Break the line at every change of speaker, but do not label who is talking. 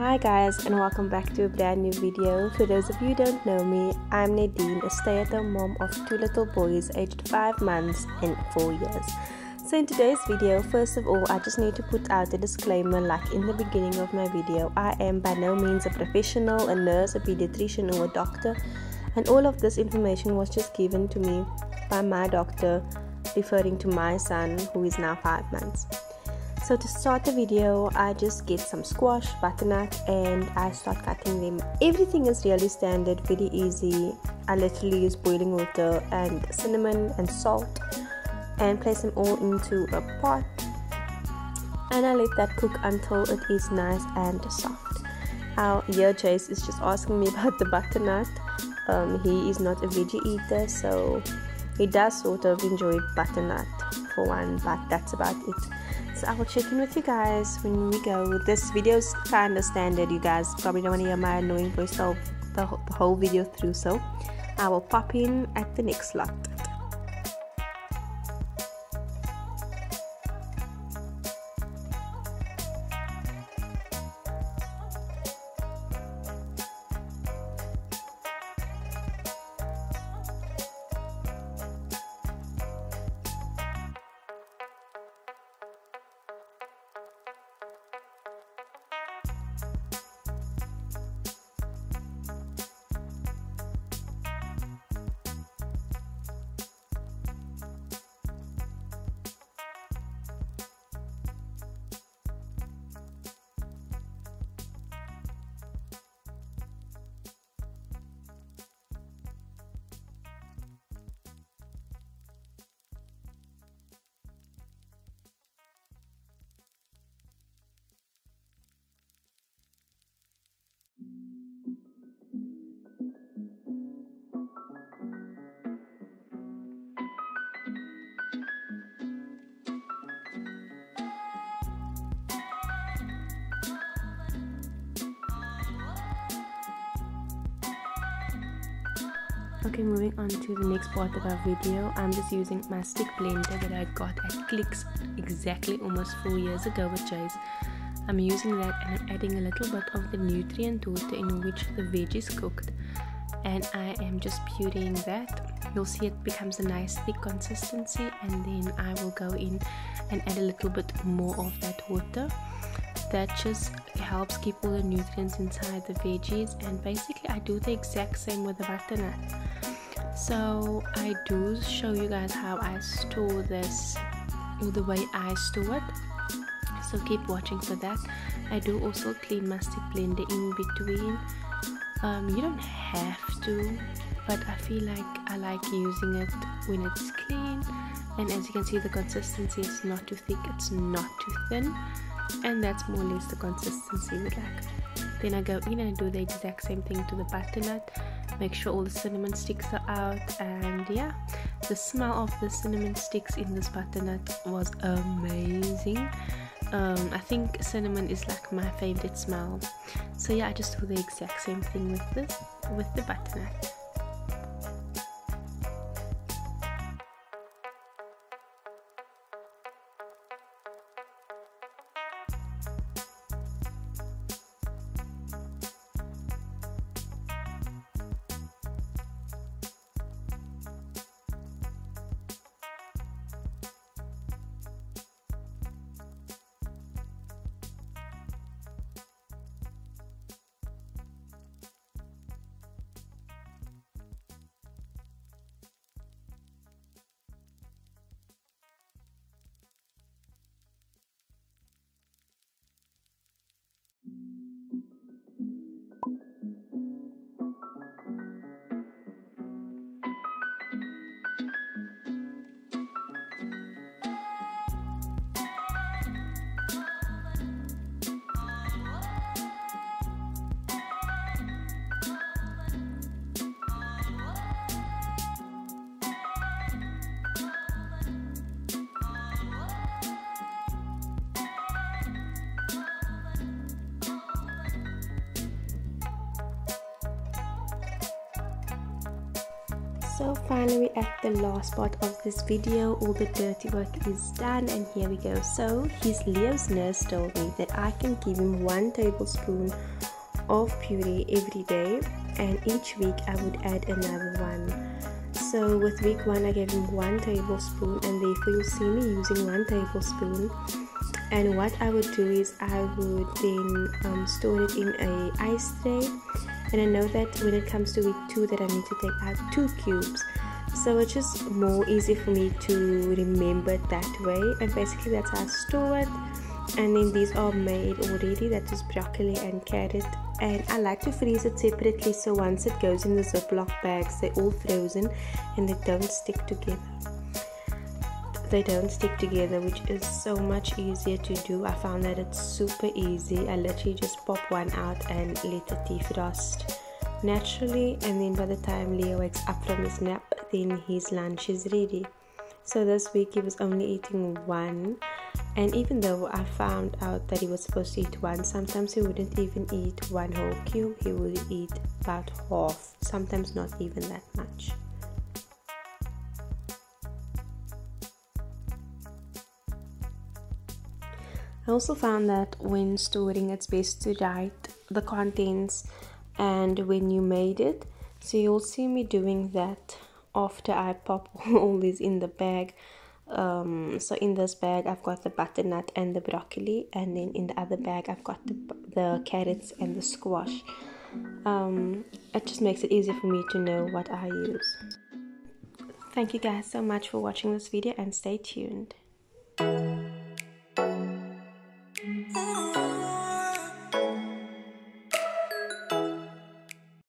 Hi guys and welcome back to a brand new video. For those of you who don't know me, I'm Naydene, a stay-at-home mom of two little boys aged 5 months and 4 years. So in today's video, first of all, I just need to put out a disclaimer like in the beginning of my video. I am by no means a professional, a nurse, a pediatrician or a doctor, and all of this information was just given to me by my doctor referring to my son who is now 5 months. So to start the video, I just get some squash, butternut, and I start cutting them. Everything is really standard, very easy. I literally use boiling water and cinnamon and salt and place them all into a pot. And I let that cook until it is nice and soft. Our ear Chase is just asking me about the butternut. Um, he is not a veggie eater, so he does sort of enjoy butternut for one, but that's about it so I will check in with you guys when we go. This video is kind of standard, you guys probably don't want to hear my annoying voice the, the, the whole video through, so I will pop in at the next slot. Okay, moving on to the next part of our video. I'm just using my stick blender that I got at Clicks exactly almost four years ago with Chase. I'm using that and I'm adding a little bit of the nutrient water in which the veg is cooked. And I am just pureeing that. You'll see it becomes a nice thick consistency and then I will go in and add a little bit more of that water that just helps keep all the nutrients inside the veggies and basically I do the exact same with the butternut. So I do show you guys how I store this or the way I store it. So keep watching for that. I do also clean my stick blender in between. Um, you don't have to but I feel like I like using it when it's clean. And as you can see the consistency is not too thick it's not too thin and that's more or less the consistency we like then I go in and do the exact same thing to the butternut make sure all the cinnamon sticks are out and yeah the smell of the cinnamon sticks in this butternut was amazing. Um, I think cinnamon is like my favorite smell. So yeah I just do the exact same thing with this with the butternut so finally at the last part of this video all the dirty work is done and here we go. So his leo's nurse told me that i can give him one tablespoon of puree every day and each week i would add another one. So with week one i gave him one tablespoon and therefore you'll see me using one tablespoon. And what i would do is i would then um, store it in a ice tray and I know that when it comes to week two that I need to take out two cubes. So it's just more easy for me to remember that way. And basically that's how I store it and then these are made already. That is broccoli and carrot. And I like to freeze it separately. So once it goes in the ziploc bags they're all frozen and they don't stick together they don't stick together which is so much easier to do. I found that it's super easy. I literally just pop one out and let it defrost naturally. And then by the time leo wakes up from his nap then his lunch is ready. So this week he was only eating one. And even though i found out that he was supposed to eat one sometimes he wouldn't even eat one whole cube he would eat about half sometimes not even that much I also found that when storing it's best to write the contents and when you made it. So you'll see me doing that after I pop all these in the bag. Um, so in this bag I've got the butternut and the broccoli and then in the other bag I've got the, the carrots and the squash. Um, it just makes it easier for me to know what I use. Thank you guys so much for watching this video and stay tuned.